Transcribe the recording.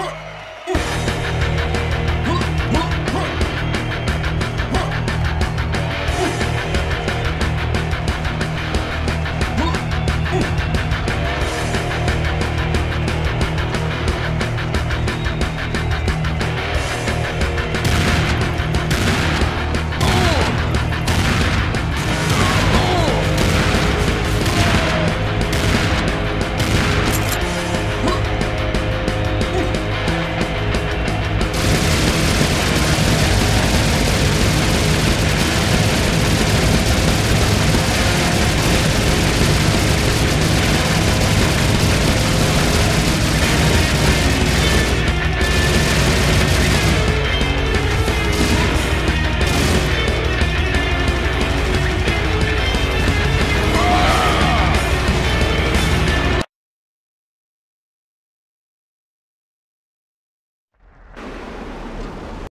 Huh!